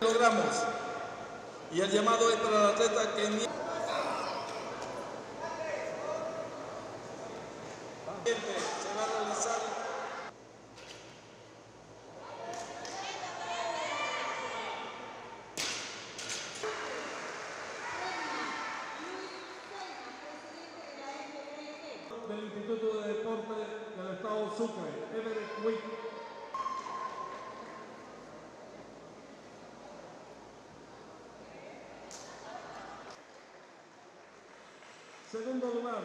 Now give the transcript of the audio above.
Logramos. Y el llamado es para la atleta que ni... del Instituto de Deporte del Estado Sucre, Everett Wick. Segundo lugar,